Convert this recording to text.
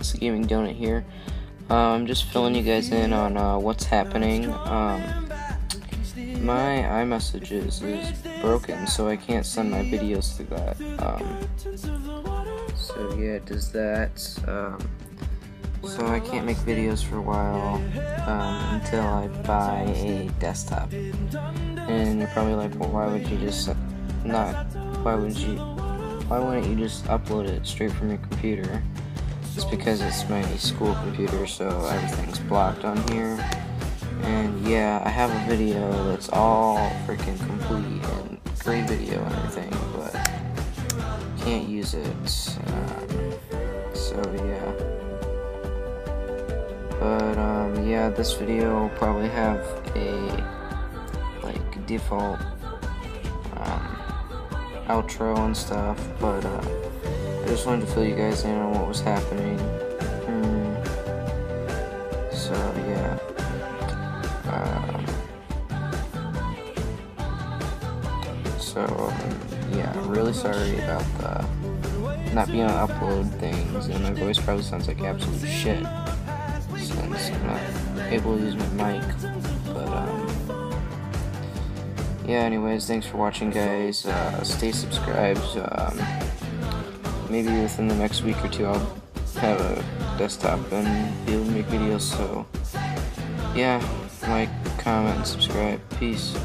Alex the Gaming Donut here. I'm just filling you guys in on uh, what's happening. Um, my iMessage is, broken, so I can't send my videos to that. Um, so yeah, it does that. Um, so I can't make videos for a while um, until I buy a desktop. And you're probably like, well, why would you just not? Why would you? Why wouldn't you just upload it straight from your computer? It's because it's my school computer, so everything's blocked on here. And yeah, I have a video that's all freaking complete and great video and everything, but can't use it. Um, so yeah. But um, yeah, this video will probably have a like default outro and stuff, but uh, I just wanted to fill you guys in on what was happening. Mm. So yeah. Um, so yeah, really sorry about the not being able to upload things, and my voice probably sounds like absolute shit since I'm not able to use my mic. But um, yeah. Anyways, thanks for watching, guys. Uh, stay subscribed. Um, maybe within the next week or two, I'll have a desktop and be able to make videos. So yeah, like, comment, and subscribe. Peace.